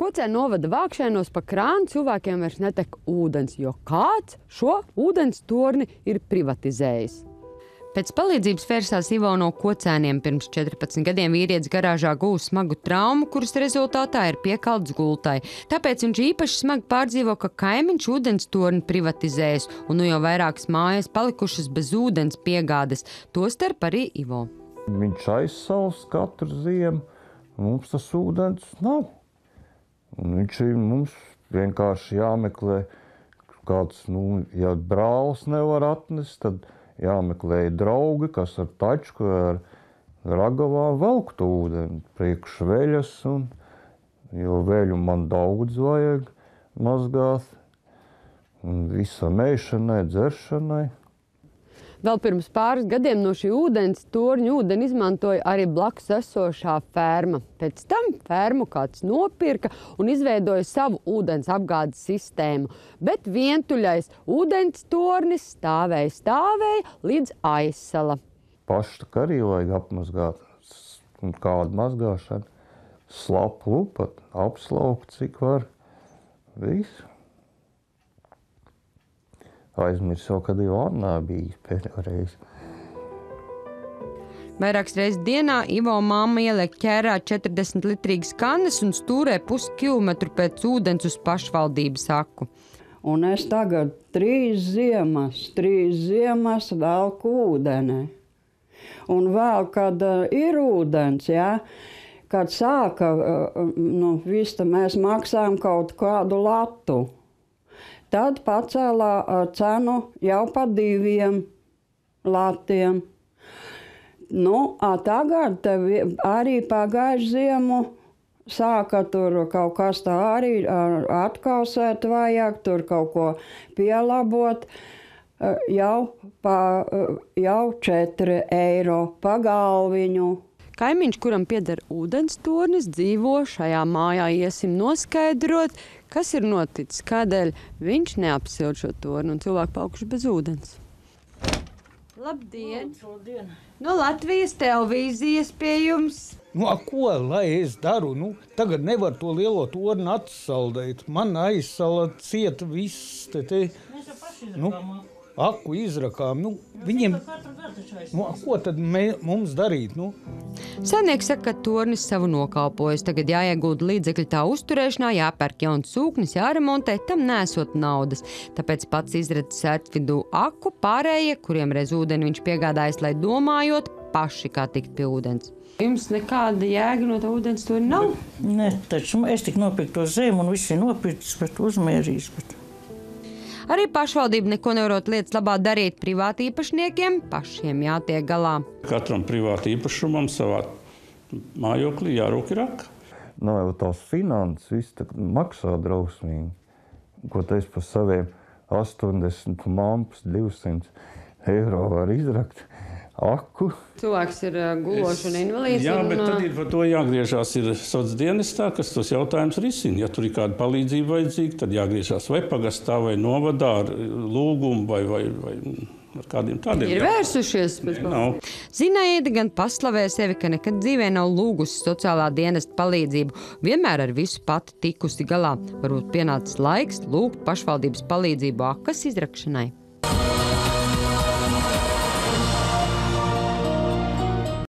Kocēna novada vākšanos pa krānu cilvēkiem vairs netek ūdens, jo kāds šo ūdens torni ir privatizējis. Pēc palīdzības vērsās Ivo no kocēniem. Pirms 14 gadiem vīrietis garāžā gūs smagu traumu, kuras rezultātā ir piekalts gultai. Tāpēc viņš īpaši smagi pārdzīvo, ka kaimiņš ūdens torni privatizējas, un nu jau vairākas mājas palikušas bez ūdens piegādes, tostarp arī Ivo. Viņš aizsals katru ziemu, mums tas ūdens nav. Viņš ir mums vienkārši jāmeklē kāds, nu, ja brālis nevar atnest, tad jāmeklē draugi, kas ar tačku, ar ragavām velkt ūdeni priekš veļas, un, jo veļu man daudz vajag mazgāt, un visam ēšanai, dzeršanai. Vēl pirms pāris gadiem no šī ūdens torņa ūdeni izmantoja arī blakus esošā ferma. Pēc tam fermu kāds nopirka un izveidoja savu ūdens apgādes sistēmu. Bet vientuļais ūdens tornis stāvēja, stāvēja līdz aizsala. Pašu arī vajag apmazgāt. Un kāda mazgāšana? Slapu lupat, apslaukt cik var. Visu aizmirsu, kad jau Annā bija pēdējo reizi. Vairākas reizes dienā Ivo māma ieliek ķērā 40 litrīgas kannas un stūrē puskilometru pēc ūdens uz pašvaldības saku. Un es tagad trīs ziemas, trīs ziemas velku ūdenī. Un vēl, kad uh, ir ūdens, ja, kad sāka, uh, nu, vista, mēs maksājam kaut kādu latu. Tad pacēlā cenu jau pa diviem latiem. Nu, tagad arī pagājušajā ziemu sāka tur kaut kas tā arī atkausēt vajag, tur kaut ko pielabot. Jau, pa, jau 4 eiro pagalviņu. Kaimiņš, kuram pieder ūdens tornis, dzīvo šajā mājā. Iesim noskaidrot, Kas ir noticis? Kādēļ viņš neapsild šo torni un cilvēki palikuši bez ūdens? Labdien! Labdien. No Latvijas televīzijas pie jums! Nu, ko lai es daru? Nu, tagad nevar to lielo torni atsaldēt. Man aizsala cieta viss. Te, te. Mēs jau paši izrakām. Nu, aku izrakām. Nu, viņiem, nu, ko tad mē, mums darīt? Nu? Saimnieks saka, ka tornis savu nokalpojas. Tagad jāiegūda līdzekļi tā uzturēšanā, jāpērk jauns sūknis, jāremontē, tam nesot naudas. Tāpēc pats izrada sēt vidū aku, pārējie, kuriem reiz ūdeni viņš piegādājas, lai domājot paši, kā tikt pie ūdens. Jums nekāda jēga no tā ūdens tur nav? Nē, taču es tik nopirku to zemi un viss ir nopircis, bet uzmērījis. Bet... Arī pašvaldība neko nevarot lietas labā darīt privāti īpašniekiem, pašiem jātiek galā. Katram privāti īpašumam savā mājoklī jārūk ir. No nu, jau tās finanses viss maksā drausmīgi. Ko teiks par saviem 80 mampas, 200 eiro var izrakt aku. Cilvēks ir uh, gulošs un invalīds. Jā, un, bet tad ir par to jāgriežās sociālajā dienestā, kas tos jautājumus risina. Ja tur ir kāda palīdzība vajadzīga, tad jāgriežās vai pagastā, vai novadā ar lūgumu, vai, vai, vai ar kādiem tādiem. Ir vērsušies. Zinaida gan paslavē sevi, ka nekad dzīvē nav lūgusi sociālā dienesta palīdzību. Vienmēr ar visu pati tikusi galā. Varbūt pienācis laiks lūgt pašvaldības palīdzību akas izrakšanai.